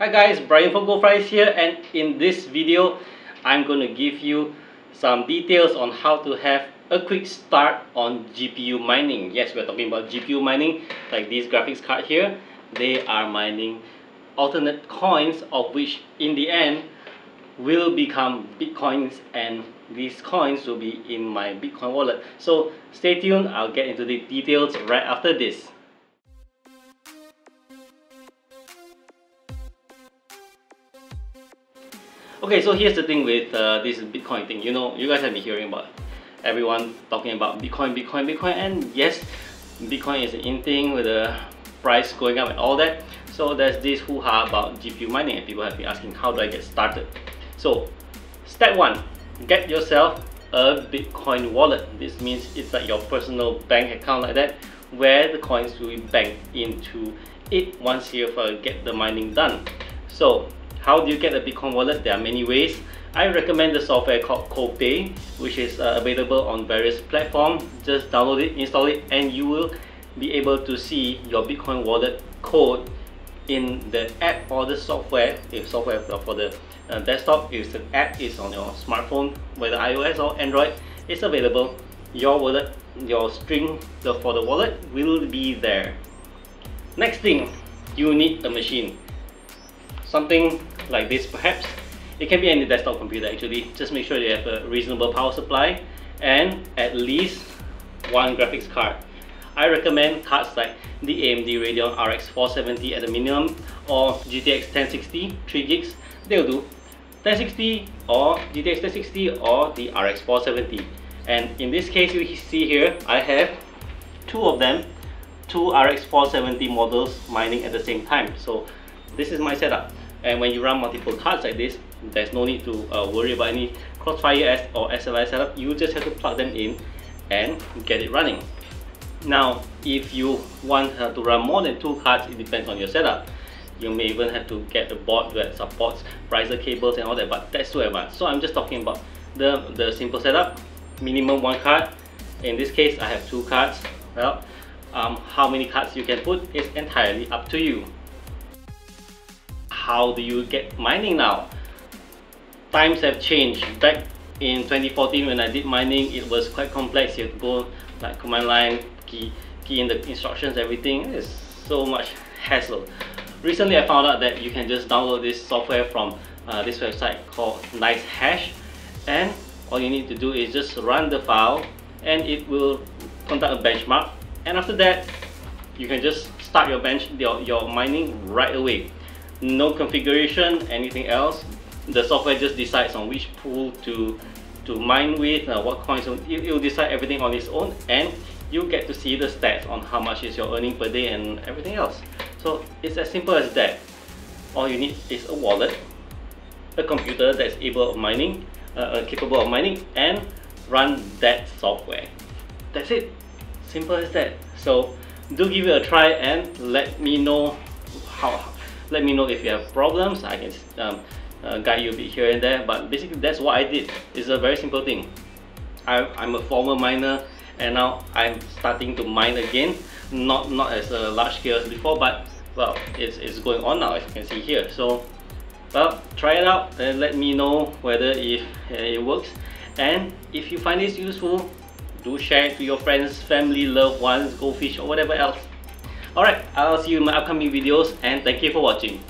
Hi guys, Brian from goldfries here and in this video I'm going to give you some details on how to have a quick start on GPU mining. Yes, we're talking about GPU mining like this graphics card here. They are mining alternate coins of which in the end will become bitcoins and these coins will be in my bitcoin wallet so stay tuned i'll get into the details right after this okay so here's the thing with uh, this bitcoin thing. You know you guys have been hearing about everyone talking about bitcoin bitcoin bitcoin and yes bitcoin is an in thing with the price going up and all that. So there's this hoo-ha about gpu mining and people have been asking how do i get started? So step one get yourself a bitcoin wallet. This means it's like your personal bank account like that where the coins will be banked into it once you uh, get the mining done. So how do you get a bitcoin wallet? There are many ways. I recommend the software called Copay which is uh, available on various platforms just download it install it and you will be able to see your bitcoin wallet code in the app or the software. If software for the uh, desktop if the app is on your smartphone whether iOS or Android it's available. Your wallet your string the, for the wallet will be there. Next thing you need a machine something like this perhaps. It can be any desktop computer actually. Just make sure you have a reasonable power supply and at least one graphics card. I recommend cards like the AMD Radeon RX 470 at the minimum or GTX 1060 3 gigs. They'll do 1060 or GTX 1060 or the RX 470 and in this case you see here I have two of them two RX 470 models mining at the same time. So this is my setup and when you run multiple cards like this there's no need to uh, worry about any crossfire S or SLI setup you just have to plug them in and get it running now, if you want uh, to run more than two cards, it depends on your setup. You may even have to get a board that supports riser cables and all that, but that's too advanced. So I'm just talking about the, the simple setup, minimum one card. In this case, I have two cards. Well, um, how many cards you can put is entirely up to you. How do you get mining now? Times have changed. Back in 2014 when I did mining, it was quite complex. You had to go like command line, key, key in the instructions, everything. is so much hassle. Recently, I found out that you can just download this software from uh, this website called NiceHash and all you need to do is just run the file and it will conduct a benchmark and after that you can just start your bench your, your mining right away no configuration anything else the software just decides on which pool to to mine with uh, what coins it, will decide everything on its own and you get to see the stats on how much is your earning per day and everything else. So it's as simple as that. All you need is a wallet, a computer that's able of mining, uh, uh, capable of mining, and run that software. That's it. Simple as that. So do give it a try and let me know how. Let me know if you have problems. I can um, uh, guide you a bit here and there. But basically, that's what I did. It's a very simple thing. I, I'm a former miner and now I'm starting to mine again not not as a large scale as before but well it's, it's going on now as you can see here so well try it out and let me know whether if uh, it works and if you find this useful do share it to your friends family loved ones goldfish or whatever else alright I'll see you in my upcoming videos and thank you for watching